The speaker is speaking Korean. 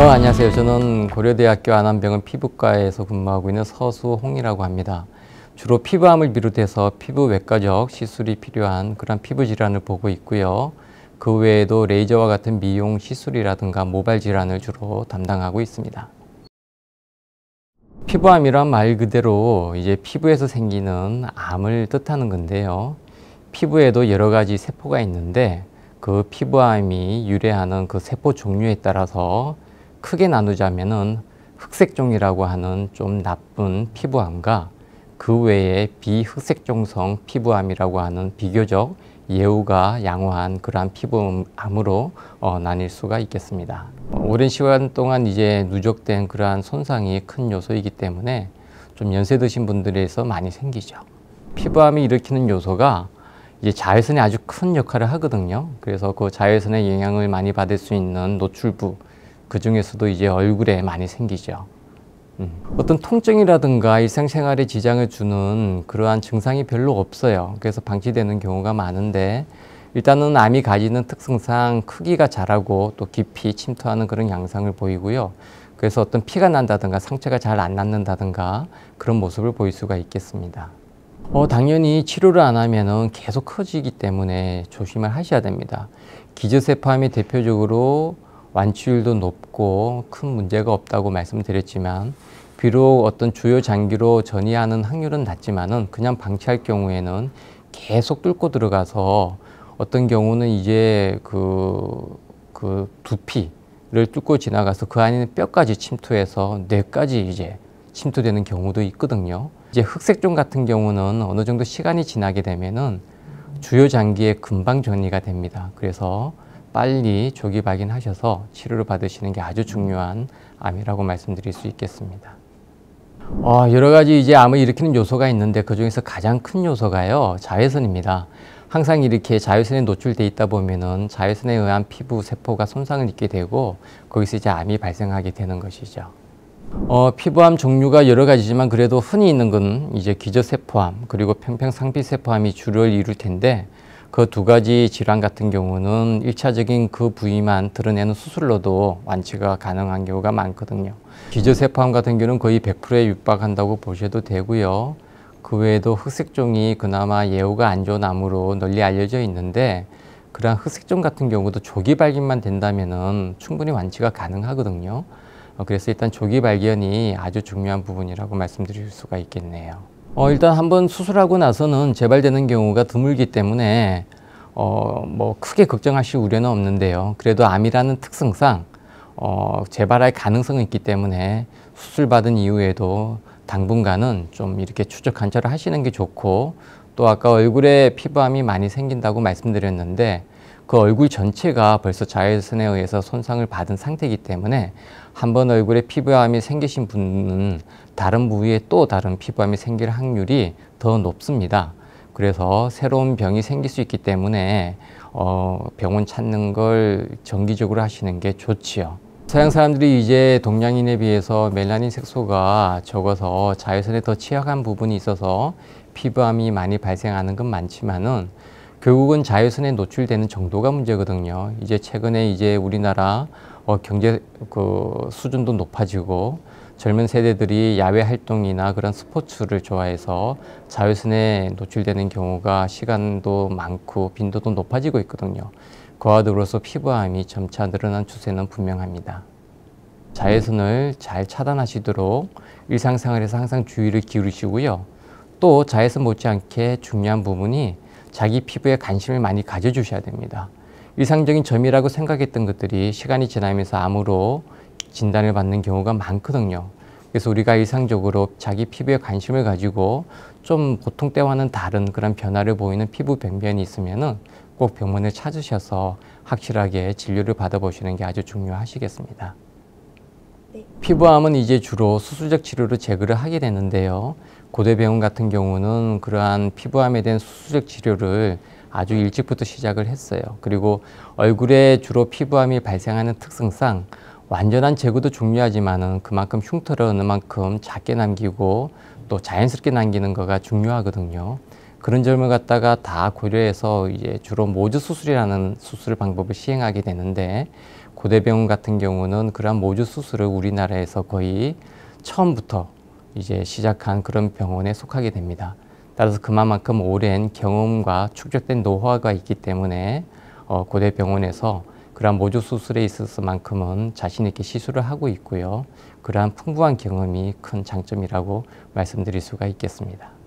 어, 안녕하세요. 저는 고려대학교 안암병원 피부과에서 근무하고 있는 서수홍이라고 합니다. 주로 피부암을 비롯해서 피부 외과적 시술이 필요한 그런 피부 질환을 보고 있고요. 그 외에도 레이저와 같은 미용 시술이라든가 모발 질환을 주로 담당하고 있습니다. 피부암이란 말 그대로 이제 피부에서 생기는 암을 뜻하는 건데요. 피부에도 여러 가지 세포가 있는데 그 피부암이 유래하는 그 세포 종류에 따라서 크게 나누자면은 흑색종이라고 하는 좀 나쁜 피부암과 그 외에 비흑색종성 피부암이라고 하는 비교적 예후가 양호한 그러한 피부암으로 어, 나뉠 수가 있겠습니다. 어, 오랜 시간 동안 이제 누적된 그러한 손상이 큰 요소이기 때문에 좀 연세 드신 분들에서 많이 생기죠. 피부암이 일으키는 요소가 이제 자외선이 아주 큰 역할을 하거든요. 그래서 그 자외선의 영향을 많이 받을 수 있는 노출부, 그 중에서도 이제 얼굴에 많이 생기죠. 음. 어떤 통증이라든가 일상생활에 지장을 주는 그러한 증상이 별로 없어요. 그래서 방치되는 경우가 많은데 일단은 암이 가지는 특성상 크기가 자라고 또 깊이 침투하는 그런 양상을 보이고요. 그래서 어떤 피가 난다든가 상처가 잘 안 낫는다든가 그런 모습을 보일 수가 있겠습니다. 어, 당연히 치료를 안 하면은 계속 커지기 때문에 조심을 하셔야 됩니다. 기저세포암이 대표적으로 완치율도 높고 큰 문제가 없다고 말씀드렸지만 비록 어떤 주요 장기로 전이하는 확률은 낮지만은 그냥 방치할 경우에는 계속 뚫고 들어가서 어떤 경우는 이제 그, 그 두피를 뚫고 지나가서 그 안에 는 뼈까지 침투해서 뇌까지 이제 침투되는 경우도 있거든요. 이제 흑색종 같은 경우는 어느 정도 시간이 지나게 되면은 주요 장기에 금방 전이가 됩니다. 그래서 빨리 조기 발견하셔서 치료를 받으시는 게 아주 중요한 암이라고 말씀드릴 수 있겠습니다. 어, 여러 가지 이제 암을 일으키는 요소가 있는데 그 중에서 가장 큰 요소가요 자외선입니다. 항상 이렇게 자외선에 노출돼 있다 보면은 자외선에 의한 피부 세포가 손상을 입게 되고 거기서 이제 암이 발생하게 되는 것이죠. 어, 피부암 종류가 여러 가지지만 그래도 흔히 있는 건 이제 기저세포암 그리고 평평상피세포암이 주를 이룰 텐데 그 두 가지 질환 같은 경우는 일차적인그 부위만 드러내는 수술로도 완치가 가능한 경우가 많거든요. 기저세포암 같은 경우는 거의 100%에 육박한다고 보셔도 되고요. 그 외에도 흑색종이 그나마 예후가 안 좋은 암으로 널리 알려져 있는데 그러한 흑색종 같은 경우도 조기 발견만 된다면 충분히 완치가 가능하거든요. 어, 그래서 일단 조기 발견이 아주 중요한 부분이라고 말씀드릴 수가 있겠네요. 어, 일단 한번 수술하고 나서는 재발되는 경우가 드물기 때문에 어, 뭐 크게 걱정하실 우려는 없는데요. 그래도 암이라는 특성상 어, 재발할 가능성이 있기 때문에 수술 받은 이후에도 당분간은 좀 이렇게 추적 관찰을 하시는 게 좋고 또 아까 얼굴에 피부암이 많이 생긴다고 말씀드렸는데 그 얼굴 전체가 벌써 자외선에 의해서 손상을 받은 상태이기 때문에 한 번 얼굴에 피부암이 생기신 분은 다른 부위에 또 다른 피부암이 생길 확률이 더 높습니다. 그래서 새로운 병이 생길 수 있기 때문에 어, 병원 찾는 걸 정기적으로 하시는 게 좋지요. 서양 사람들이 이제 동양인에 비해서 멜라닌 색소가 적어서 자외선에 더 취약한 부분이 있어서 피부암이 많이 발생하는 건 많지만은 결국은 자외선에 노출되는 정도가 문제거든요. 이제 최근에 이제 우리나라 어, 경제 그 수준도 높아지고 젊은 세대들이 야외 활동이나 그런 스포츠를 좋아해서 자외선에 노출되는 경우가 시간도 많고 빈도도 높아지고 있거든요. 그와 더불어서 피부암이 점차 늘어난 추세는 분명합니다. 자외선을 잘 차단하시도록 일상생활에서 항상 주의를 기울이시고요. 또 자외선 못지않게 중요한 부분이 자기 피부에 관심을 많이 가져주셔야 됩니다. 일상적인 점이라고 생각했던 것들이 시간이 지나면서 암으로 진단을 받는 경우가 많거든요. 그래서 우리가 일상적으로 자기 피부에 관심을 가지고 좀 보통 때와는 다른 그런 변화를 보이는 피부 병변이 있으면은 꼭 병원을 찾으셔서 확실하게 진료를 받아보시는 게 아주 중요하시겠습니다. 네. 피부암은 이제 주로 수술적 치료로 제거를 하게 되는데요. 고대병원 같은 경우는 그러한 피부암에 대한 수술적 치료를 아주 일찍부터 시작을 했어요. 그리고 얼굴에 주로 피부암이 발생하는 특성상 완전한 제거도 중요하지만은 그만큼 흉터를 어느 만큼 작게 남기고 또 자연스럽게 남기는 거가 중요하거든요. 그런 점을 갖다가 다 고려해서 이제 주로 모주 수술이라는 수술 방법을 시행하게 되는데 고대병원 같은 경우는 그러한 모주 수술을 우리나라에서 거의 처음부터 이제 시작한 그런 병원에 속하게 됩니다. 따라서 그만큼 오랜 경험과 축적된 노하우가 있기 때문에 어, 고대 병원에서 그러한 모주 수술에 있어서만큼은 자신 있게 시술을 하고 있고요. 그러한 풍부한 경험이 큰 장점이라고 말씀드릴 수가 있겠습니다.